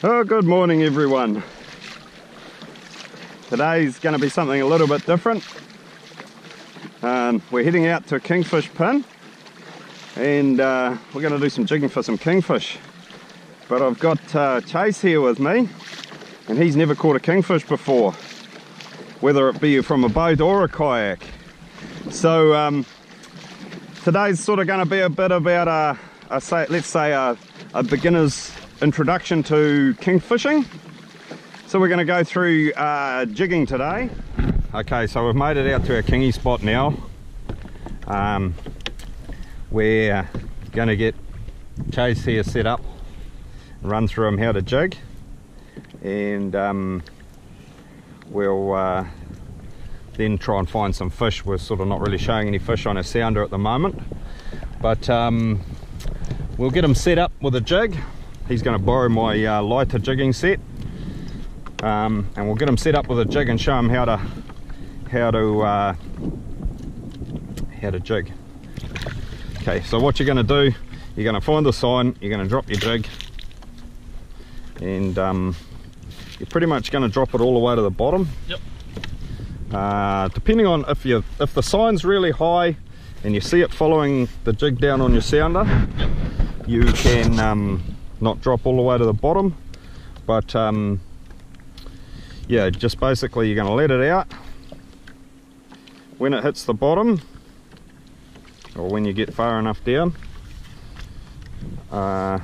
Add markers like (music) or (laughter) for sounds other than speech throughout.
Oh, good morning everyone. Today's going to be something a little bit different. Um, we're heading out to a kingfish pin and uh, we're going to do some jigging for some kingfish. But I've got uh, Chase here with me and he's never caught a kingfish before, whether it be from a boat or a kayak. So um, today's sort of going to be a bit about a, a say, let's say a, a beginner's introduction to kingfishing. So we're going to go through uh, jigging today. Okay, so we've made it out to our kingy spot now. Um, we're going to get Chase here set up, run through him how to jig, and um, we'll uh, then try and find some fish. We're sort of not really showing any fish on our sounder at the moment, but um, we'll get him set up with a jig. He's going to borrow my uh, lighter jigging set, um, and we'll get him set up with a jig and show him how to how to uh, how to jig. Okay, so what you're going to do, you're going to find the sign, you're going to drop your jig, and um, you're pretty much going to drop it all the way to the bottom. Yep. Uh, depending on if you if the sign's really high and you see it following the jig down on your sounder, you can um, not drop all the way to the bottom, but um, yeah, just basically you're going to let it out. When it hits the bottom, or when you get far enough down, uh,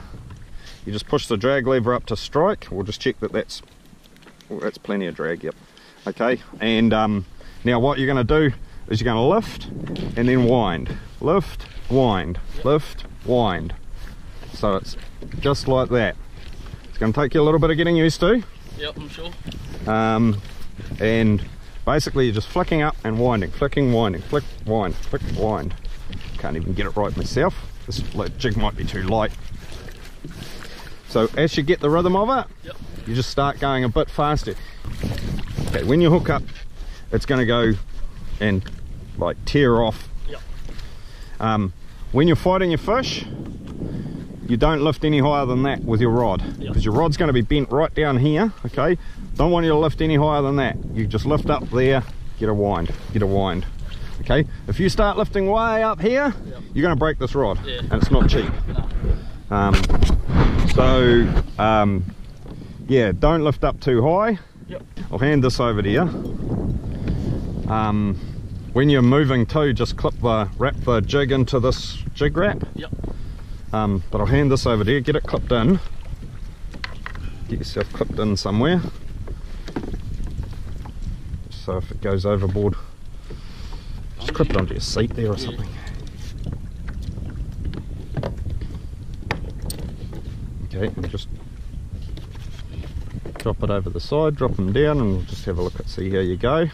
you just push the drag lever up to strike. We'll just check that that's that's plenty of drag. Yep. Okay. And um, now what you're going to do is you're going to lift and then wind, lift, wind, lift, wind. So it's just like that. It's going to take you a little bit of getting used to. Yep, I'm sure. Um, and basically you're just flicking up and winding, flicking, winding, flick, wind, flick, wind. Can't even get it right myself. This jig might be too light. So as you get the rhythm of it, Yep. you just start going a bit faster. Okay, when you hook up, it's going to go and like tear off. Yep. Um, when you're fighting your fish, you don't lift any higher than that with your rod Yep. because your rod's going to be bent right down here. Okay, don't want you to lift any higher than that. You just lift up there, get a wind, get a wind. Okay, if you start lifting way up here, Yep. you're going to break this rod, Yeah. and it's not cheap. No. Um, so, um, yeah, don't lift up too high. Yep. I'll hand this over to you. Um, when you're moving too, just clip the wrap the jig into this jig wrap. Yep. Um, but I'll hand this over to you. Get it clipped in. Get yourself clipped in somewhere. So if it goes overboard, just clip it onto your seat there or something. Okay, and just drop it over the side, drop them down, and we'll just have a look at see how you go.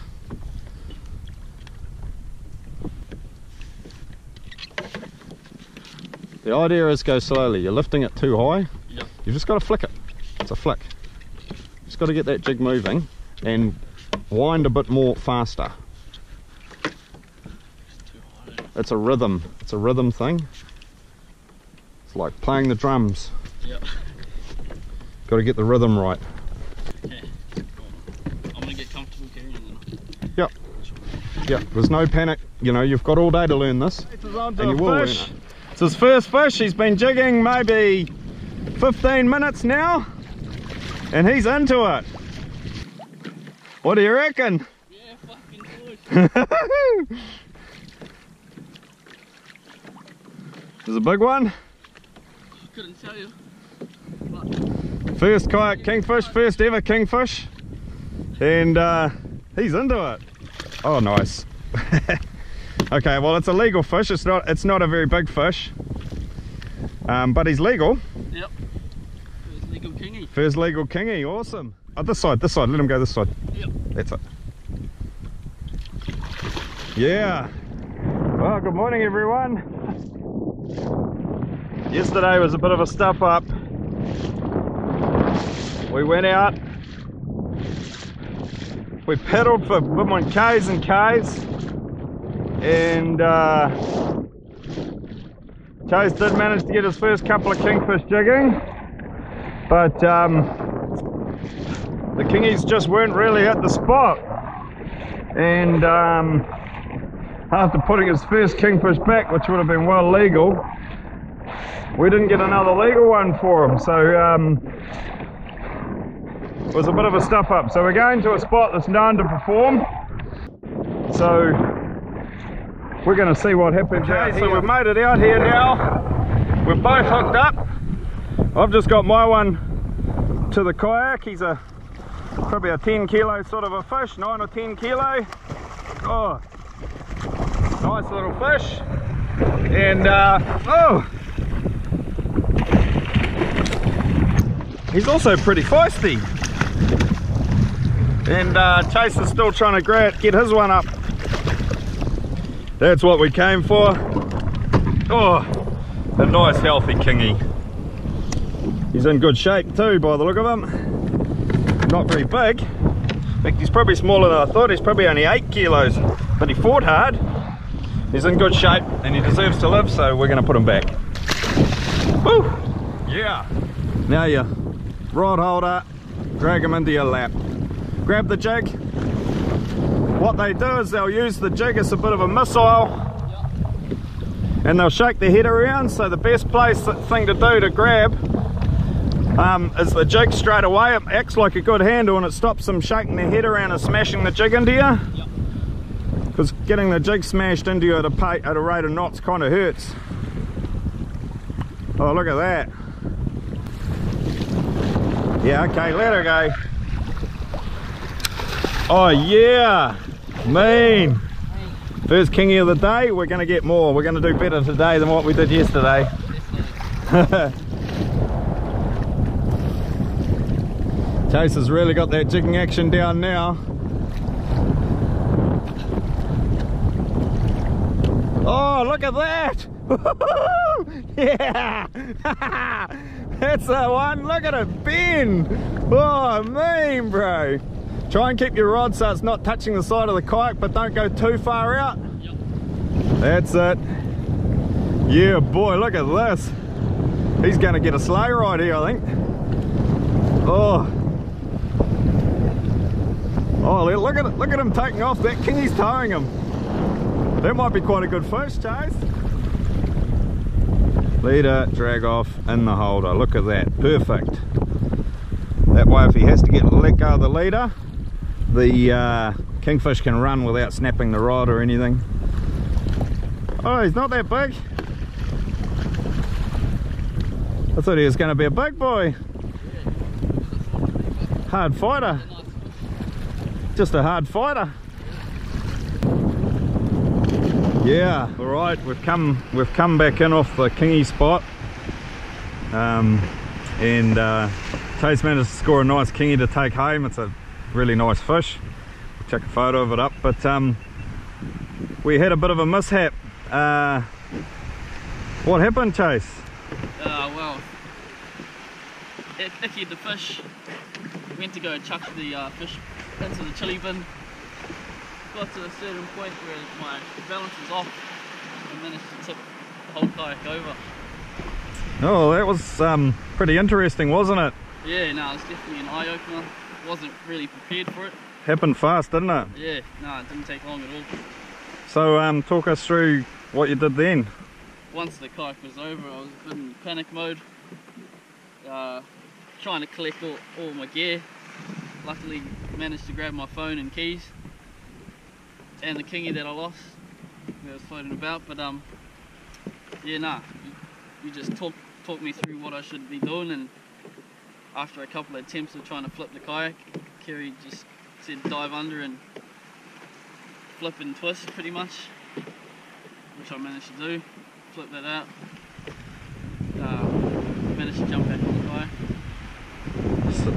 The idea is go slowly. You're lifting it too high. Yep. You've just got to flick it. It's a flick. Just got to get that jig moving and wind a bit more faster. It's a rhythm. It's a rhythm thing. It's like playing the drums. Yep. Got to get the rhythm right. Okay. I'm gonna get comfortable carrying it. Yep. Yep. There's no panic. You know, you've got all day to learn this. And you will learn it. It's his first fish. He's been jigging maybe 15 minutes now. And he's into it. What do you reckon? Yeah, fucking good. (laughs) There's a big one. Couldn't tell you. First kayak kingfish, first ever kingfish. And uh, he's into it. Oh, nice. (laughs) okay, well, it's a legal fish. It's not. It's not a very big fish, um, but he's legal. Yep. Was legal kingy. First legal kingy. Awesome. Oh, this side. This side. Let him go this side. Yep. That's it. Yeah. Well, good morning, everyone. Yesterday was a bit of a stuff up. We went out. We pedaled for Ks and Ks. And uh, Chase did manage to get his first couple of kingfish jigging. But um, the kingies just weren't really at the spot. And um, after putting his first kingfish back, which would have been well legal, we didn't get another legal one for him. So um, it was a bit of a stuff up. So we're going to a spot that's known to perform. So we're going to see what happens. Okay, so we've made it out here now. We're both hooked up. I've just got my one to the kayak. He's a probably a 10 kilo sort of a fish, 9 or 10 kilo. Oh, nice little fish. And uh, oh, he's also pretty feisty. And uh, Chase is still trying to grab, get his one up. That's what we came for. Oh, a nice healthy kingy. He's in good shape too by the look of him. Not very big. In fact, he's probably smaller than I thought. He's probably only eight kilos, but he fought hard. He's in good shape and he deserves to live, so we're gonna put him back. Woo! Yeah. Now you rod holder, drag him into your lap. Grab the jig. What they do is they'll use the jig as a bit of a missile. And they'll shake their head around. So the best place thing to do to grab um, is the jig straight away. It acts like a good handle and it stops them shaking their head around and smashing the jig into you because yep. getting the jig smashed into you at a, pay, at a rate of knots kind of hurts. Oh look at that. Yeah okay let her go. Oh yeah mean First kingy of the day, we're going to get more. We're going to do better today than what we did yesterday. (laughs) Chase has really got that jigging action down now. Oh, look at that! (laughs) yeah! (laughs) That's the one. Look at it bend. Oh, mean, bro. Try and keep your rod so it's not touching the side of the kayak, but don't go too far out. Yep. That's it. Yeah, boy, look at this. He's going to get a sleigh ride here, I think. Oh. Oh, look at. Look at him taking off. That kingy's towing him. That might be quite a good fish, Chase. Leader, drag off, in the holder. Look at that. Perfect. That way, if he has to get let go of the leader, the uh, kingfish can run without snapping the rod or anything. Oh, he's not that big. I thought he was going to be a big boy. Hard fighter. Just a hard fighter. Yeah, all right, we've come we've come back in off the kingy spot. Um, and uh, Chase managed to score a nice kingy to take home. It's a really nice fish check a photo of it up but um, we had a bit of a mishap uh, what happened Chase? Uh, well Icky the fish went to go chuck the uh, fish into the chilly bin got to a certain point where my balance was off and managed to tip the whole kayak over Oh, that was um, pretty interesting, wasn't it? Yeah, no, it's definitely an eye-opener wasn't really prepared for it. Happened fast, didn't it? Yeah, no, it didn't take long at all. So um, talk us through what you did then. Once the kayak was over, I was in panic mode, uh, trying to collect all, all my gear. Luckily managed to grab my phone and keys and the kingy that I lost that was floating about. But um, yeah, nah, you, you just talk talk me through what I should be doing and after a couple of attempts of trying to flip the kayak, Kerry just said dive under and flip and twist pretty much, which I managed to do. Flip that out. Uh, managed to jump back on the kayak. So,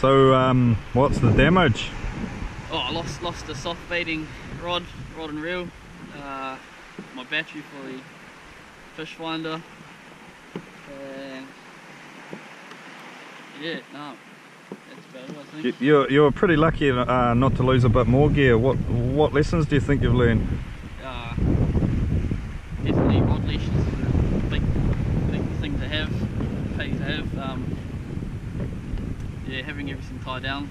so um, what's the damage? Oh, I lost lost a soft baiting rod, rod and reel, uh, my battery for the fish finder, yeah, no. That's about it, I think. You, you were pretty lucky uh, not to lose a bit more gear. What what lessons do you think you've learned? Uh, definitely rod leash is a big, big thing to have, pay to have. Um, yeah, having everything tied down,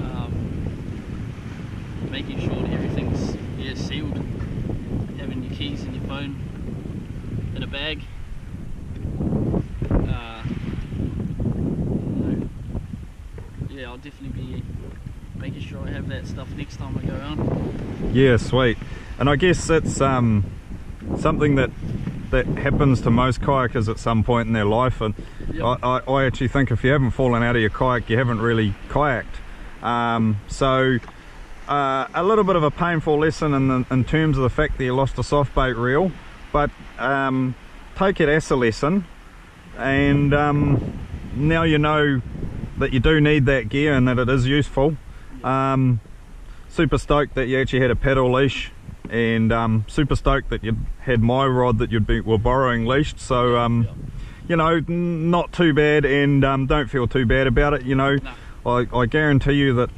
um, making sure that everything's yeah sealed, having your keys and your phone in a bag. Uh, no. yeah, I'll definitely be making sure I have that stuff next time I go on. Yeah, sweet. And I guess it's um, something that that happens to most kayakers at some point in their life. And Yep. I, I, I actually think if you haven't fallen out of your kayak, you haven't really kayaked. Um, so uh, a little bit of a painful lesson in, the, in terms of the fact that you lost a soft bait reel, but um, take it as a lesson. And um, now you know that you do need that gear and that it is useful. Um, super stoked that you actually had a paddle leash and um, super stoked that you had my rod that you'd be were borrowing leashed so um, you know n- not too bad and um, don't feel too bad about it you know No. I, I guarantee you that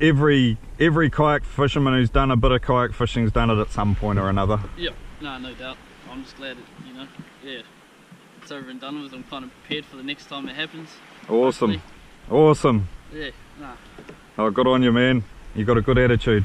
every every kayak fisherman who's done a bit of kayak fishing's done it at some point or another Yep, no, no doubt. I'm just glad that, you know, yeah, it's over and done with. I'm kind of prepared for the next time it happens. Awesome. Awesome. Yeah, nah. oh good on you man. You got a good attitude